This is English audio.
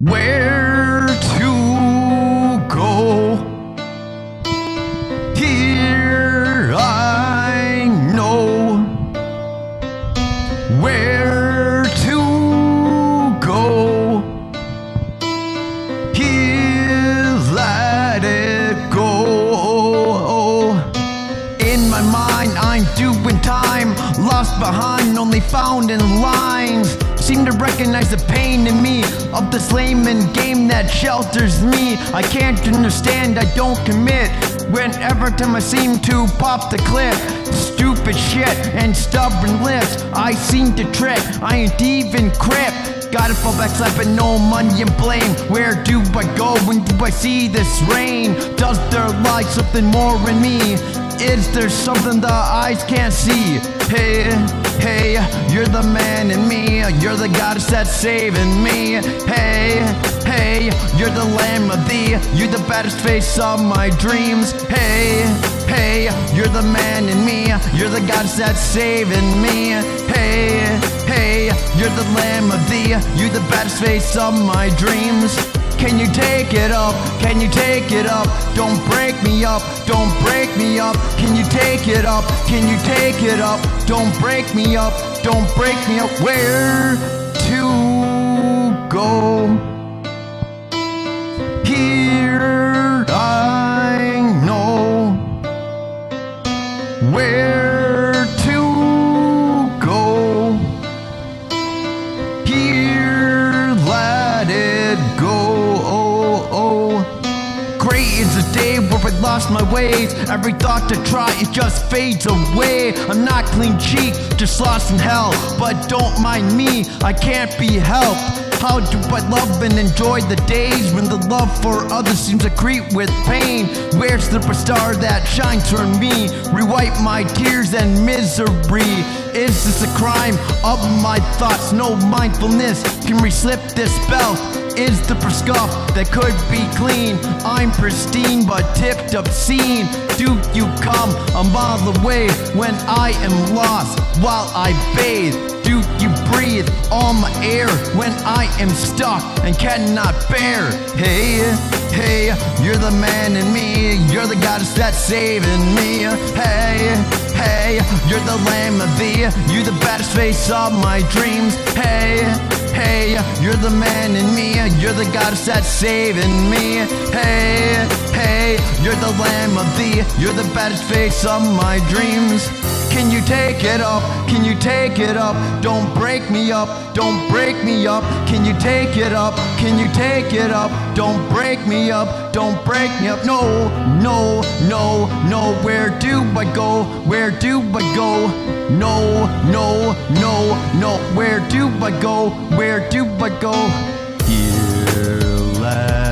Where to go? Here I know where to go. Here let it go. In my mind, I'm doing time, lost behind, only found in lines. Recognize the pain in me of this layman game that shelters me. I can't understand, I don't commit. Whenever time I seem to pop the clip, stupid shit and stubborn lips, I seem to trip. I ain't even crip. Gotta fall back slapping no money and blame. Where do I go when do I see this reign? Does there lie something more in me? Is there something the eyes can't see? Hey, you're the man in me. You're the goddess that's saving me. Hey, hey, you're the lamb of thee. You're the baddest face of my dreams. Hey, hey, you're the man in me. You're the goddess that's saving me. Hey, hey, you're the lamb of thee. You're the baddest face of my dreams. Can you take it up? Can you take it up? Don't break me up, don't break me up. Can you take it up? Can you take it up? Don't break me up, don't break me up. Where to go? Here I know where day where I lost my ways. Every thought to try, it just fades away. I'm not clean cheek, just lost in hell. But don't mind me, I can't be helped. How do I love and enjoy the days when the love for others seems to creep with pain? Where's the star that shines for me? Rewipe my tears and misery. Is this a crime of my thoughts? No mindfulness can re-slip this spell. Is the scuff that could be clean? I'm pristine but tipped obscene. Do you come a mile away when I am lost while I bathe? Do you breathe all my air when I am stuck and cannot bear? Hey, hey, you're the man in me. You're the goddess that's saving me. Hey, of thee. You're the baddest face of my dreams. Hey, hey, you're the man in me. You're the goddess that's saving me. Hey, hey, you're the lamb of thee. You're the baddest face of my dreams. Can you take it up? Can you take it up? Don't break me up. Don't break me up. Can you take it up? Can you take it up? Don't break me up. Don't break me up. No, no, no, no. Where do I go? Where do I go? No, no, no, no. Where do I go? Where do I go? Here